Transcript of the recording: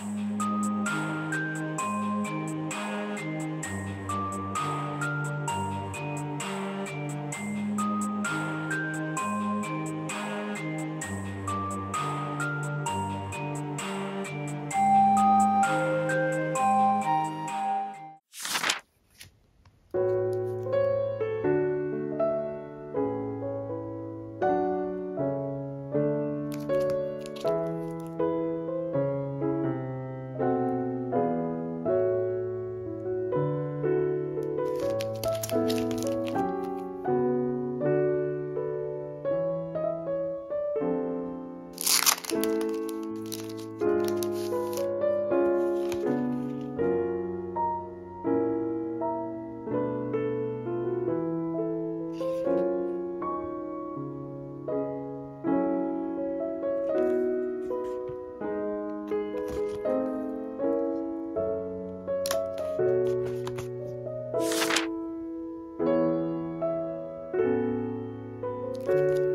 you Música